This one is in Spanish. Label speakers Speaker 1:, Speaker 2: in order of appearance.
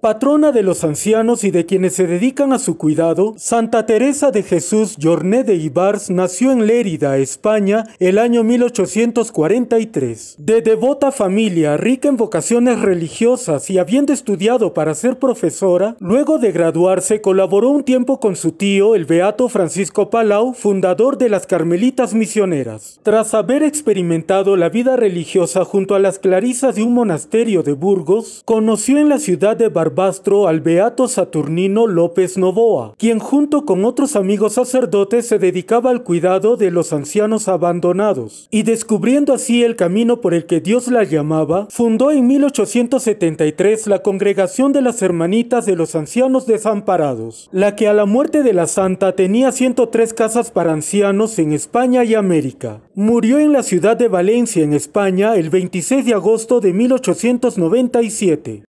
Speaker 1: Patrona de los ancianos y de quienes se dedican a su cuidado, Santa Teresa de Jesús Jorné de Ibars nació en Lérida, España, el año 1843. De devota familia, rica en vocaciones religiosas y habiendo estudiado para ser profesora, luego de graduarse colaboró un tiempo con su tío, el beato Francisco Palau, fundador de las Carmelitas Misioneras. Tras haber experimentado la vida religiosa junto a las clarisas de un monasterio de Burgos, conoció en la ciudad de Bar Bastro al beato Saturnino López Novoa, quien junto con otros amigos sacerdotes se dedicaba al cuidado de los ancianos abandonados, y descubriendo así el camino por el que Dios la llamaba, fundó en 1873 la Congregación de las Hermanitas de los Ancianos Desamparados, la que a la muerte de la santa tenía 103 casas para ancianos en España y América. Murió en la ciudad de Valencia, en España, el 26 de agosto de 1897.